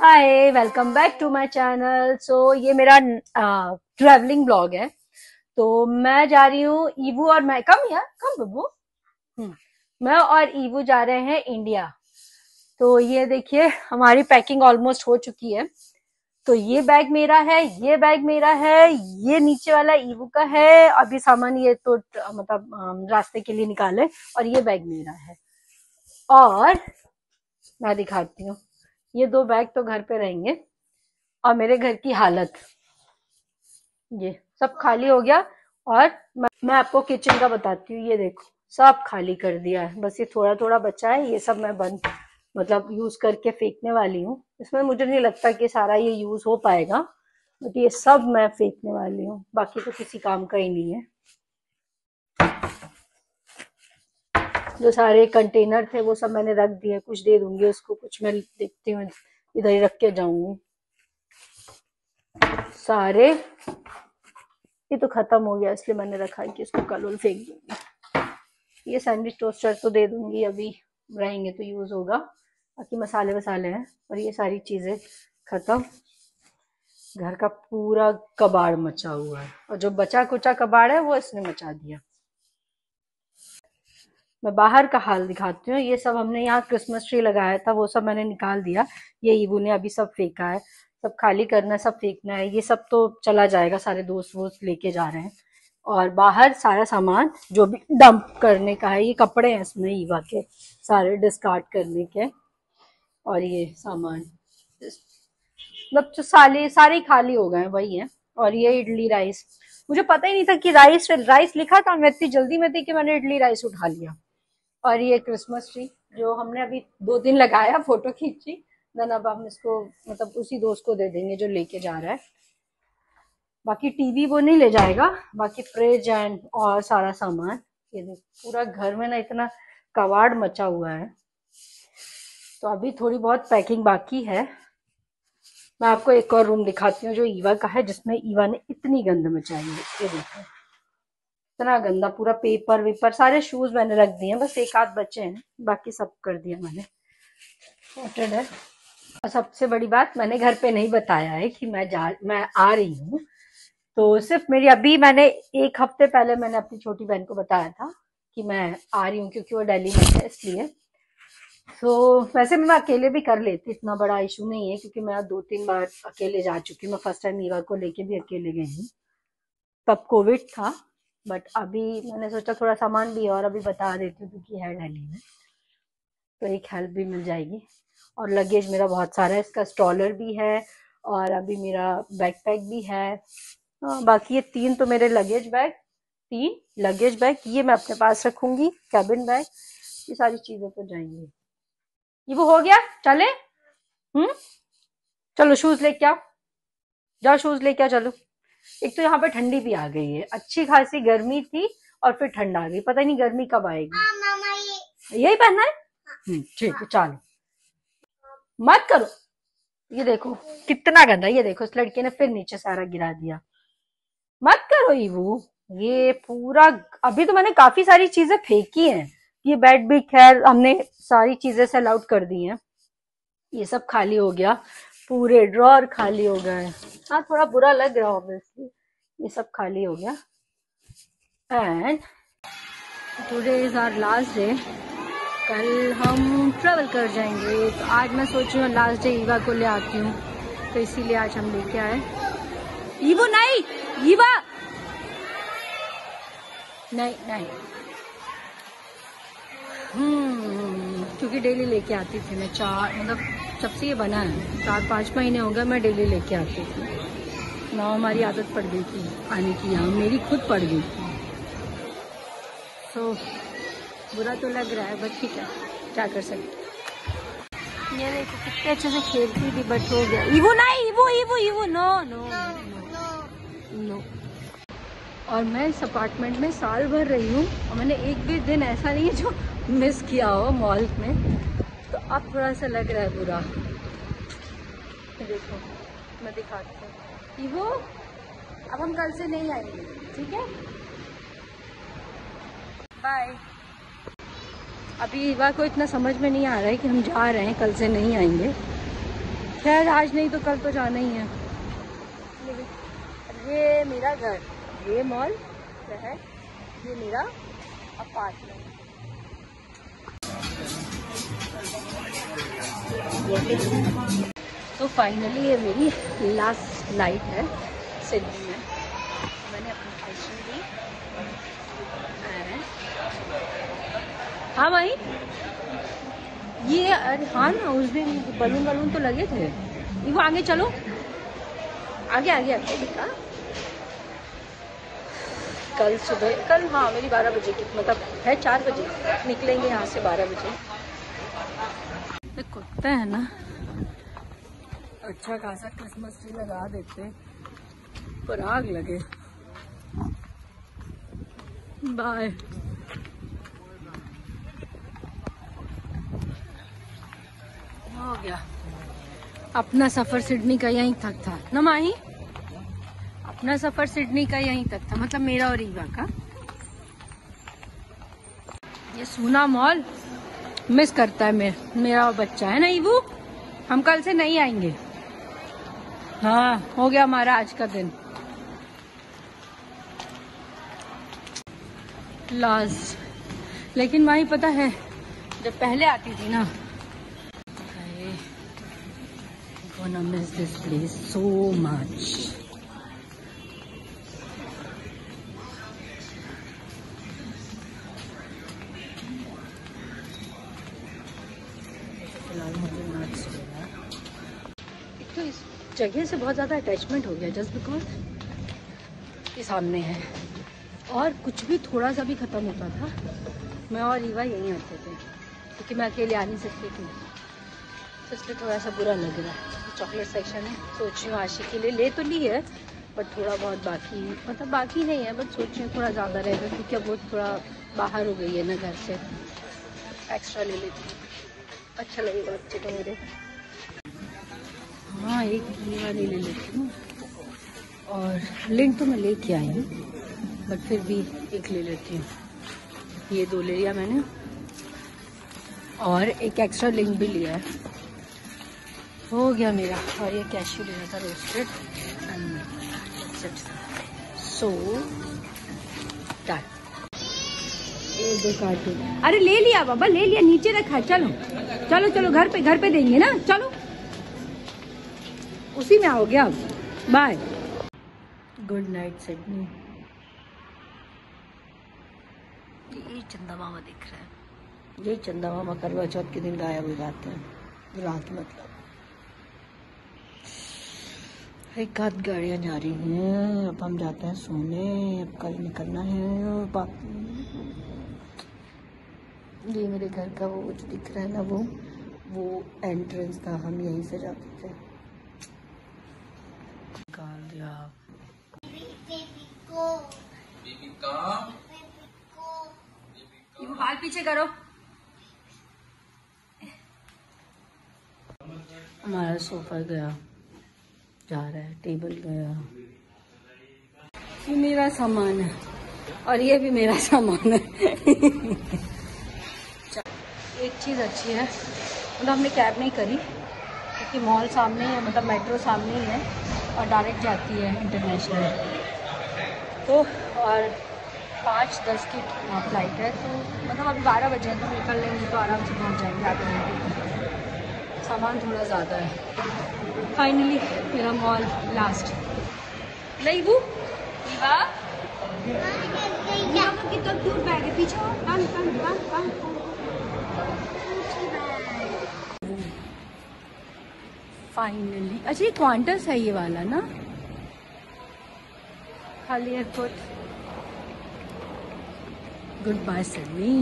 Hi welcome back to my channel so ये मेरा travelling blog है। तो मैं जा रही हूँ ईवू और मैं कम या कम बब्बू हम्म, मैं और ईवू जा रहे हैं इंडिया। तो ये देखिए हमारी पैकिंग ऑलमोस्ट हो चुकी है। तो ये बैग मेरा है ये बैग मेरा है ये नीचे वाला ईवू का है। अभी सामान ये तो मतलब रास्ते के लिए निकाले और ये बैग मेरा है। और मैं दिखाती हूँ। ये दो बैग तो घर पे रहेंगे। और मेरे घर की हालत। ये सब खाली हो गया और मैं आपको किचन का बताती हूँ। ये देखो, सब खाली कर दिया है। बस ये थोड़ा थोड़ा बचा है। ये सब मैं बंद मतलब यूज़ करके फेंकने वाली हूँ। इसमें मुझे नहीं लगता कि सारा ये यूज़ हो पाएगा बट ये सब मैं फेंकने वाली हूँ। बाकी तो किसी काम का ही नहीं है। जो सारे कंटेनर थे, वो सब मैंने रख दिए, कुछ दे दूँगी उसको, कुछ मैं देखती हूँ, इधर ही रख के जाऊँगी। सारे, ये तो खत्म हो गया, इसलिए मैंने रखा है कि इसको कल उल फेंक दूँगी। ये सैंडविच टोस्टर तो दे दूँगी, अभी रहेंगे तो यूज़ होगा, बाकी मसाले वसाले हैं, और ये सारी चीज़ें खत्म। घर का पूरा कबाड़ मचा हुआ है, और जो बचा कुचा कबाड़ है, वो इसने मचा दिया। मैं बाहर का हाल दिखाती हूँ। ये सब हमने यहाँ क्रिसमस ट्री लगाया था, वो सब मैंने निकाल दिया। ये ईबू ने अभी सब फेंका है। सब खाली करना है सब फेंकना है। ये सब तो चला जाएगा, सारे दोस्त वोस्त लेके जा रहे हैं। और बाहर सारा सामान, जो भी डंप करने का है, ये कपड़े हैं इसमें ईवा के, सारे डिस्कार्ड करने के। और ये सामान मतलब जो सारे सारे खाली हो गए वही है। और ये इडली राइस मुझे पता ही नहीं था कि राइस राइस लिखा था, मैं इतनी जल्दी में थी कि मैंने इडली राइस उठा लिया। और ये क्रिसमस ट्री जो हमने अभी दो दिन लगाया फ़ोटो खींची देन अब हम इसको मतलब उसी दोस्त को दे देंगे जो लेके जा रहा है। बाकी टीवी वो नहीं ले जाएगा, बाकी फ्रिज एंड और सारा सामान। ये देख, पूरा घर में ना इतना कवाड़ मचा हुआ है। तो अभी थोड़ी बहुत पैकिंग बाकी है। मैं आपको एक और रूम दिखाती हूँ जो ईवा का है, जिसमें ईवा ने इतनी गंद मचाई है। ये देखो। इतना गंदा पूरा पेपर वेपर, सारे शूज़ मैंने रख दिए बस एक आध बचे हैं, बाकी सब कर दिया मैंने। सॉर्टेड है। और सबसे बड़ी बात, मैंने घर पे नहीं बताया है कि मैं जा, मैं आ रही हूँ। तो सिर्फ़ मेरी, अभी मैंने एक हफ़्ते पहले मैंने अपनी छोटी बहन को बताया था कि मैं आ रही हूँ, क्योंकि वो दिल्ली में है, इसलिए। तो वैसे मैं अकेले भी कर लेती, इतना बड़ा इशू नहीं है, क्योंकि मैं दो तीन बार अकेले जा चुकी हूँ। मैं फ़र्स्ट टाइम ईवा को लेके भी अकेले गई हूँ। तब कोविड था। बट अभी मैंने सोचा थोड़ा सामान भी और अभी बता देती हूँ क्योंकि है दिल्ली में। तो एक हेल्प भी मिल जाएगी। और लगेज मेरा बहुत सारा है इसका स्टॉलर भी है और अभी मेरा बैकपैक भी है। आ, बाकी ये तीन तो मेरे लगेज बैग तीन लगेज बैग ये मैं अपने पास रखूँगी कैबिन बैग ये सारी चीज़ें तो जाएँगी। ये वो हो गया चले? हम्म? चलो शूज़ लेके आओ। जाओ शूज़ लेके आओ चलो। एक तो यहाँ पे ठंडी भी आ गई है। अच्छी खासी गर्मी थी और फिर ठंड आ गई। पता नहीं गर्मी कब आएगी। हाँ, यही पहनना है? हम्म, ठीक है चलो। मत करो। ये देखो कितना गंदा ये देखो इस लड़के ने फिर नीचे सारा गिरा दिया। मत करो ये वो ये पूरा अभी तो मैंने काफ़ी सारी चीज़ें फेंकी हैं। ये बेड भी खैर हमने सारी चीज़ें सेल आउट कर दी हैं। ये सब खाली हो गया। पूरे ड्रॉर खाली हो गए हाँ। थोड़ा बुरा लग रहा ऑब्वियसली ये सब खाली हो गया। And today is our last day कल हम ट्रेवल कर जाएँगे। तो आज मैं सोच रही हूँ लास्ट डे ईवा को ले आती हूँ। तो इसीलिए आज हम लेके आए। ईवो नहीं! ईवा नहीं नहीं। हम्म क्योंकि डेली लेके आती थी मैं चार मतलब जब से ये बना है चार पाँच महीने हो गए, मैं डेली लेके आती थी। ना हमारी आदत पड़ गई थी आने की यहाँ मेरी खुद पड़ गई थी। तो बुरा तो लग रहा है बट ठीक है, क्या कर सकते ये देखो, कितने अच्छे से खेलती थी बट हो गया। इवो नहीं इवो इवो इवो नो नो नो और मैं इस अपार्टमेंट में साल भर रही हूँ, और मैंने एक भी दिन ऐसा नहीं है जो मिस किया हो मॉल में। अब थोड़ा सा लग रहा है बुरा। देखो, मैं दिखाती हूँ। वो अब हम कल से नहीं आएँगे, ठीक है? बाय अभी ईवा को इतना समझ में नहीं आ रहा है कि हम जा रहे हैं, कल से नहीं आएँगे। खैर, आज नहीं तो कल तो जाना ही है। ये मेरा घर, ये मॉल है? ये मेरा अपार्टमेंट। तो फाइनली ये मेरी लास्ट नाइट है सिडनी में। मैंने अपनी फ़ैशन दी हाँ। भाई, ये अरे हाँ ना, उस दिन बलून बलून तो लगे थे। वो आगे चलो। आगे आगे आगे, बेटा। कल सुबह, कल हाँ मेरी बारह बजे की मतलब है चार बजे। निकलेंगे यहाँ से बारह बजे। तो कुत्ता है ना। अच्छा खासा क्रिसमस ट्री लगा देते पर आग लगे। बाय हो गया। अपना सफ़र सिडनी का यहीं तक था। न माही? अपना सफ़र सिडनी का यहीं तक था। मतलब मेरा और ईवा का। ये सूना मॉल? मिस करता है मेर, मेरा बच्चा है ना ईवू हम कल से नहीं आएँगे। हाँ हो गया हमारा आज का दिन। लास्ट लेकिन माही पता है जब पहले आती थी ना। gonna miss this place so much. जगह से बहुत ज़्यादा अटैचमेंट हो गया जस्ट बिकॉज़ ये सामने है। और कुछ भी थोड़ा सा भी ख़त्म होता था, मैं और रीवा यहीं आते थे, क्योंकि मैं अकेले आ नहीं सकती थी। तो इसलिए थोड़ा सा बुरा लग रहा है। चॉकलेट सेक्शन है, सोच रही हूँ आशी के लिए। ले तो ली है बट थोड़ा बहुत बाकी है। मतलब बाकी नहीं है बट सोच रही हूँ थोड़ा ज़्यादा रहेगा क्योंकि अब वो थोड़ा बाहर हो गई है ना घर से। एक्स्ट्रा ले लेती हूँ। अच्छा लगेगा बच्चे को मेरे। हाँ एक ये वाली ले लेती हूँ। और लिंक तो मैं लेके आई हूँ बट फिर भी एक ले लेती हूँ। ये दो ले लिया मैंने। और एक एक्स्ट्रा लिंक भी लिया है। हो गया मेरा। और ये कैश्यू लेना था रोस्टेड सो दो अरे ले लिया बाबा, ले लिया, नीचे रखा चलो चलो चलो, घर पे घर पे देंगे ना। चलो। उसी में आओगे आप। बाय गुड नाइट सिडनी ये चंदा मामा दिख रहा है। ये चंदा मामा करवा चौथ के दिन गायब हो जाते हैं। रात मतलब। एक आध गाड़ियाँ जा रही हैं। अब हम जाते हैं सोने। अब कल निकलना है। बाकी ये मेरे घर का वो जो दिख रहा है ना वो वो एंट्रेंस था। हम यहीं से जाते थे। दिया बाल पीछे करो। हमारा सोफा गया जा रहा है टेबल गया। ये मेरा सामान है और ये भी मेरा सामान है। एक चीज़ अच्छी है मतलब हमने कैब नहीं करी क्योंकि मॉल सामने है मतलब मेट्रो सामने ही है। और डायरेक्ट जाती है इंटरनेशनल तो और पाँच, दस की फ़्लाइट है तो मतलब अभी बारह बजे तो निकल लेंगे तो आराम से पहुँच जाएँगे आधे घंटे सामान थोड़ा ज़्यादा है। फाइनली मेरा मॉल लास्ट नहीं वो? कितना दूर बैग पीछे फाइनली अच्छा ये क्वांटस है ये वाला ना? खाली एयरपोर्ट गुड बाय सनी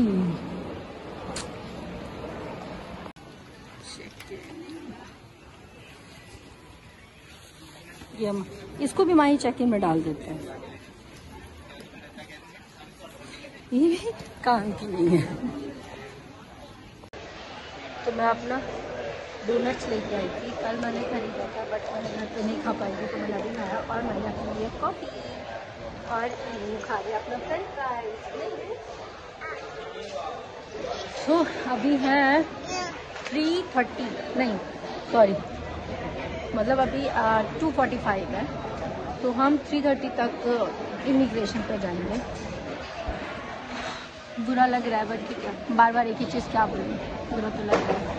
ये हम, इसको भी माही चेक इन में डाल देते हैं। ये भी काम की नहीं है। तो मैं अपना डोनट्स लेके आई थी। कल मैंने खरीदा था बट मैंने घर पे नहीं खा पाई थी तो मैंने अभी खाया और मैंने अपने लिए कॉफ़ी और खा लिया अपना फ्रेंड फ्राइज तो अभी है थ्री थर्टी नहीं सॉरी मतलब अभी टू फोर्टी फाइव है। तो हम थ्री थर्टी तक इमिग्रेशन पर जाएँगे। बुरा लग रहा है बट क्या बार बार एक ही चीज़ क्या बोलूँ? बुरा तो लग रहा है।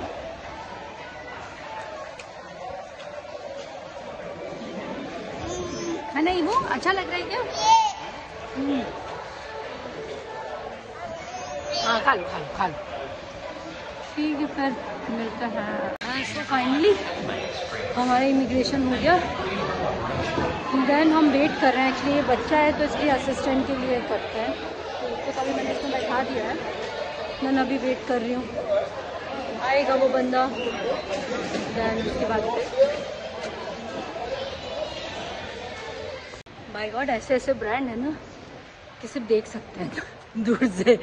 है नहीं वो? अच्छा लग रहा है क्या? हम्म। हाँ खा लो खा लो खा लो। ठीक है फिर मिलते हैं। सो फाइनली हमारा इमिग्रेशन हो गया। देन हम वेट कर रहे हैं एक्चुअली ये बच्चा है तो इसके असिस्टेंट के लिए करते हैं। तो उसको कभी मैंने इसको बैठा दिया है। मैं अभी वेट कर रही हूँ। आएगा वो बंदा। देन उसके बाद बाय गॉड ऐसे ऐसे ब्रांड है ना, कि सिर्फ़ देख सकते हैं। दूर से।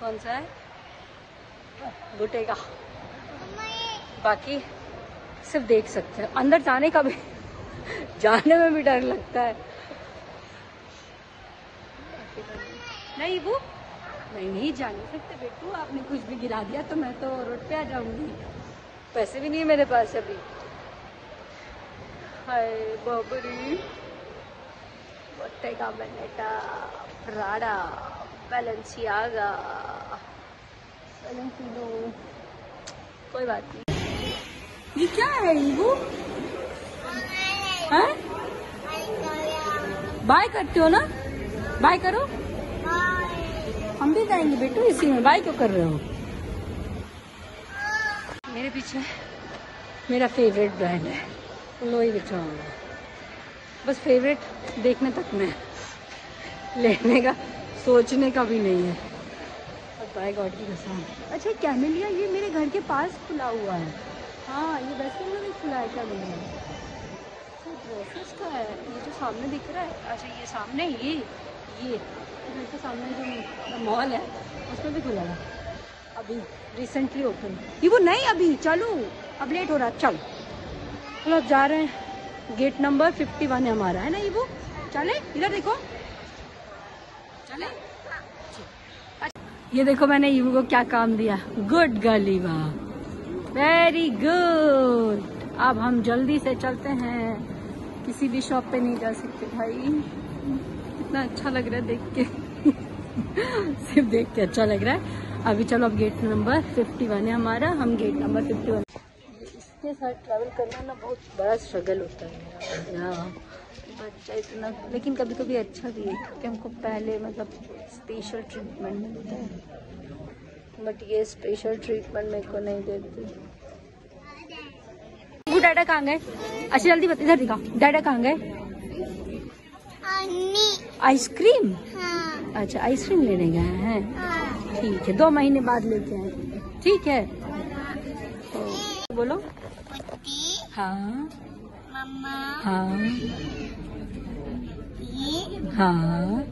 कौन सा है? बुटेगा बाकी सिर्फ़ देख सकते हैं। अंदर जाने का भी, जाने में भी डर लगता है। नहीं, वो नहीं नहीं जा नहीं सकते बेटू। आपने कुछ भी गिरा दिया तो मैं तो रोड पे आ जाऊँगी। पैसे भी नहीं है मेरे पास अभी। हाय कोई बात नहीं। ये क्या है वो हैं? बाय करते हो ना? बाय करो। हम भी जाएँगे बेटू, इसी में बाय क्यों कर रहे हो? मेरे पीछे मेरा फेवरेट ब्रांड है। लोई बिछा बस फेवरेट देखने तक में। लेने का, सोचने का भी नहीं है। बाय गॉड की कसम। अच्छा ये मेरे घर के पास खुला हुआ है। हाँ ये वैसे में खुला है क्या मेरे ड्रेसेस का है। ये जो सामने दिख रहा है। अच्छा ये सामने, ये ये। घर के सामने जो मॉल है, उसमें भी खुला है। अभी रिसेंटली ओपन ये वो नहीं अभी, चलो। अब लेट हो रहा चल। चलो अब जा रहे हैं। गेट नंबर फिफ्टी वन है हमारा। है ना ये वो चले, इधर देखो। चले। ये देखो मैंने यू को क्या काम दिया। Good girl Eva very good अब हम जल्दी से चलते हैं। किसी भी शॉप पे नहीं जा सकते भाई। कितना अच्छा लग रहा है देख के। सिर्फ़ देख के अच्छा लग रहा है। अभी चलो, अब गेट नंबर 51 है हमारा। हम गेट नंबर 51 इसके साथ ट्रैवल करना ना बहुत बड़ा स्ट्रगल होता है यहाँ बच्चा इतना लेकिन कभी कभी अच्छा भी है क्योंकि हमको पहले मतलब स्पेशल ट्रीटमेंट मिलता है। बट ये स्पेशल ट्रीटमेंट मेरे को नहीं देती। वो डाटा कहाँ गए? अच्छा जल्दी बता इधर दिखा। डाटा कहाँ गए? आइसक्रीम अच्छा आइसक्रीम लेने गए हैं। ठीक है दो महीने बाद लेके आए। ठीक है। तो बोलो। हाँ। हाँ। हाँ।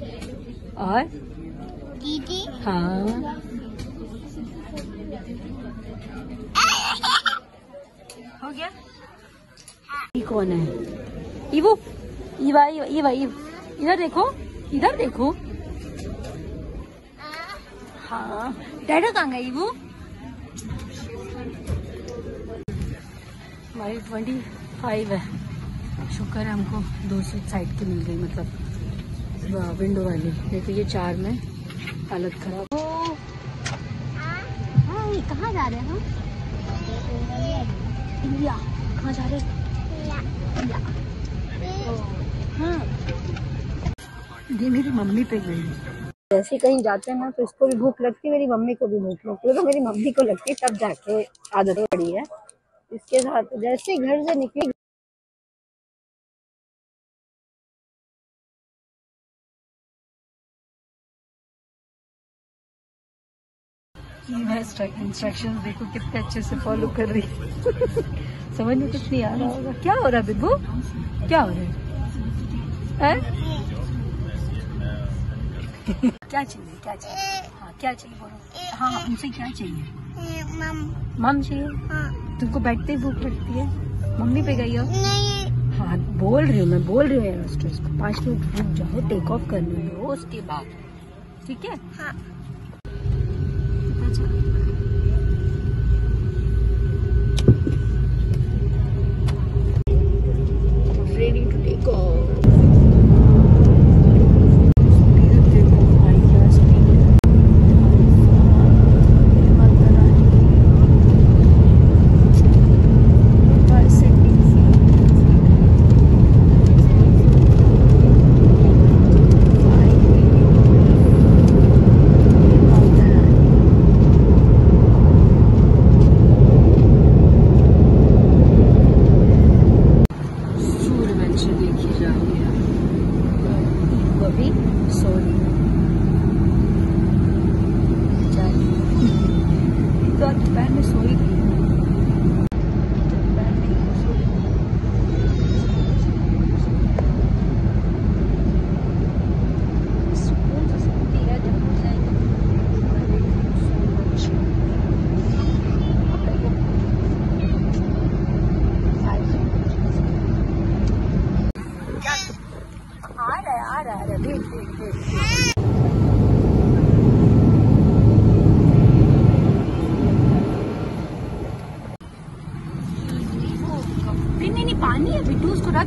और? दीदी। हाँ। हो गया? ये कौन है? इवो इवा इवा इवा इव इधर देखो। इधर देखो। हाँ। डैडा कहाँ गई वो फाइव है। शुक्र है हमको दो सीट साइड की मिल गई मतलब विंडो वाली। नहीं तो ये चार में हालत खराब हाँ कहाँ जा रहे हैं हम? इंडिया। कहाँ जा रहे हैं? हाँ। ये मेरी मम्मी पे गई। जैसे कहीं जाते हैं ना तो इसको भी भूख लगती मेरी मम्मी को भी भूख लगती है। तो मेरी मम्मी को लगती तब जाके आदत पड़ी है। इसके साथ जैसे घर से निकली। इंस्ट्रक्शन देखो कितने अच्छे से फॉलो कर रही है। समझ में कुछ नहीं आ रहा होगा। क्या हो रहा है बिब्बू क्या हो रहा है? क्या चाहिए? क्या चाहिए? क्या चाहिए बोलो? हाँ हमसे क्या चाहिए? मम। मम चाहिए? हाँ। तुमको बैठते ही भूख लगती है? मम्मी पे गई हो? नहीं। हाँ बोल रही हूँ मैं बोल रही हूँ एयर को पाँच मिनट रुक जाओ टेक ऑफ़ कर लो। हाँ। उसके बाद। ठीक है? हाँ। अच्छा। ready to take off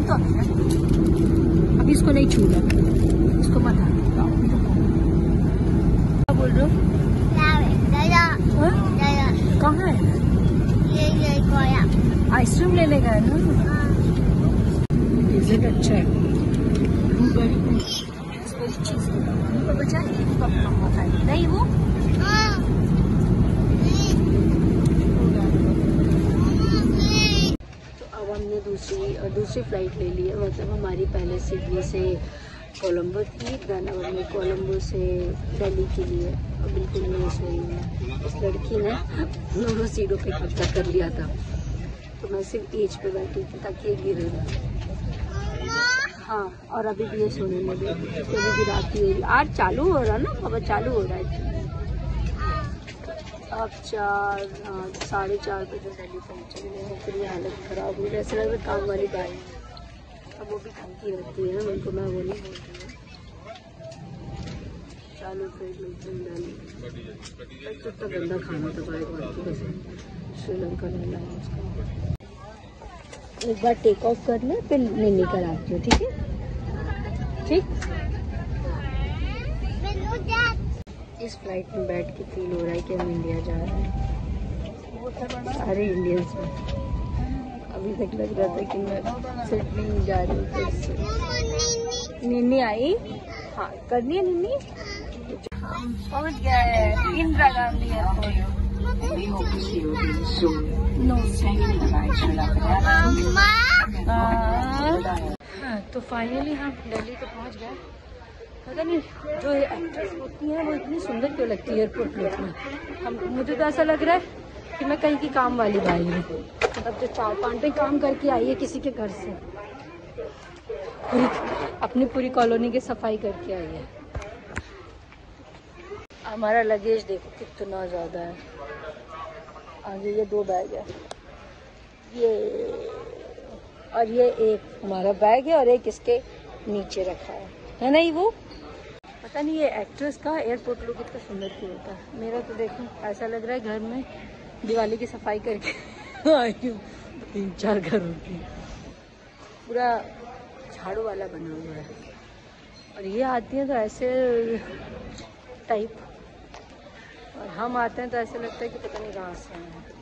दो अभी इसको नहीं छूना। इसको मत। क्या बोल रहे हो? कहाँ है? आइसक्रीम लेने गए ना? म्यूज़िक अच्छा है। नहीं वो तो अब हमने दूसरी फ़्लाइट ले ली है मतलब हमारी पहले सिडनी से कोलंबो थी देन अब हमने कोलंबो से दिल्ली के लिए। अब बिल्कुल नहीं सोई हूँ। उस लड़की ने दोनों सीटों पे कब्जा कर लिया था। तो मैं सिर्फ़ एज पे बैठी थी ताकि ये गिरे हाँ और अभी भी ये सोने लगे। तो अभी भी रात ही हुई आज चालू हो रहा ना? खबर चालू हो रहा है। अब चार हाँ, साढ़े चार बजे दिल्ली पहुँचे। हैं ये हालत ख़राब हुई। ऐसा लग रहा काम वाली है। अब वो भी थकी रहती है ना उनको मैं वो नहीं बोलती हूँ। चालू फिर एक तो गंदा खाना था भाई श्रीलंका वाला है उसका। एक बार टेक ऑफ़ कर लें फिर निन्नी कराती हूँ ठीक है? ठीक? इस फ़्लाइट में बैठ के फील हो रहा है कि हम इंडिया जा रहे हैं? सारे इंडियंस में। अभी तक लग रहा था कि मैं सिडनी जा रही हूँ निन्नी आई? हाँ करनी है निन्नी? पहुँच गए इंदिरा गांधी एयरपोर्ट हाँ, तो फाइनली हम दिल्ली तो पहुँच गए। पता नहीं, जो एक्ट्रेस होती हैं, वो इतनी सुंदर क्यों लगती है एयरपोर्ट लुक में हम, मुझे तो ऐसा लग रहा है कि मैं कहीं की काम वाली भाई हूँ। मतलब जो चार पाँच पे काम करके आई है किसी के घर से। पूरी, अपनी पूरी कॉलोनी की सफ़ाई करके आई है। हमारा लगेज देखो कितना ज़्यादा है। आगे ये दो बैग है। ये, और ये एक हमारा बैग है और एक इसके नीचे रखा है। है ना ये वो पता नहीं, ये एक्ट्रेस का एयरपोर्ट लुक इतना सुंदर क्यों होता है? मेरा तो देखो, ऐसा लग रहा है घर में दिवाली की सफ़ाई करके आई हूँ। तीन चार घरों की। पूरा झाड़ू वाला बना हुआ है। और ये आती हैं तो ऐसे टाइप और हम आते हैं तो ऐसे लगता है कि पता नहीं कहाँ से आए हैं।